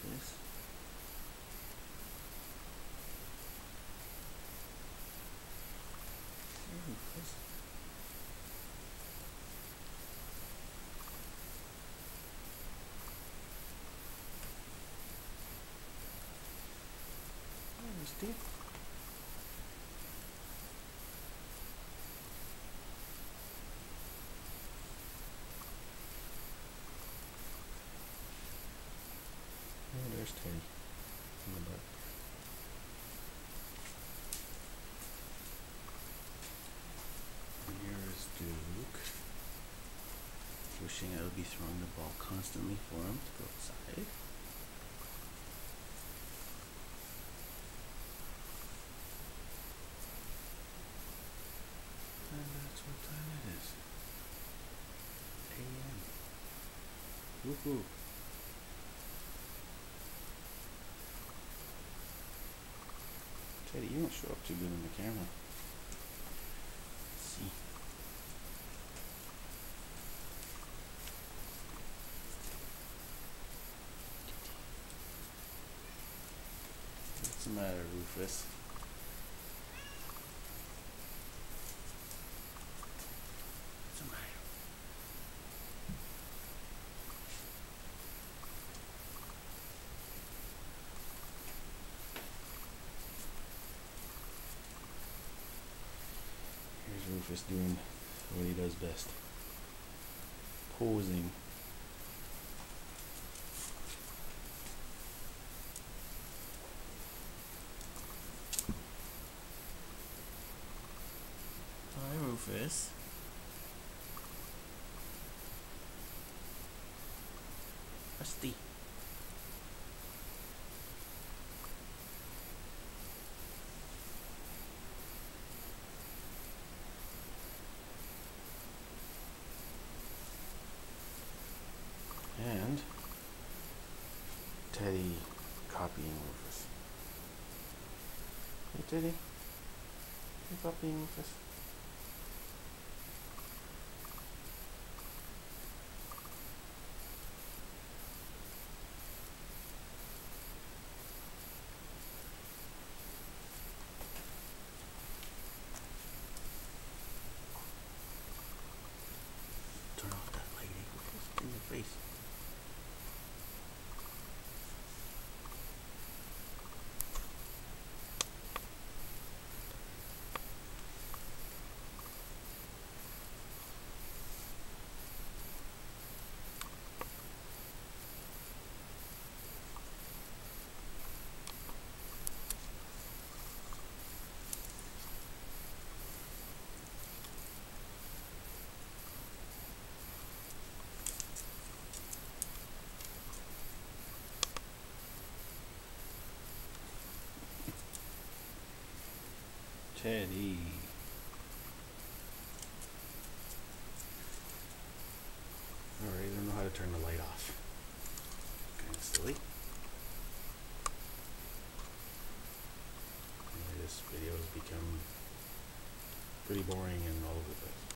Yes. Yes. Oh, there's Teddy in the here is Duke. Wishing I would be throwing the ball constantly for him to go outside. And that's what time it is. AM. Teddy, you don't show up too good in the camera. Let's see. What's the matter, Rufus? What's the matter? Rufus doing what he does best. Posing. Hi, Rufus. Rusty. And Teddy copying Rufus. Hey Teddy, you copying? Turn off that lighting. Rufus, in your face. Teddy. Alright, I don't know how to turn the light off. Kinda silly. Anyway, this video has become pretty boring and all over the place.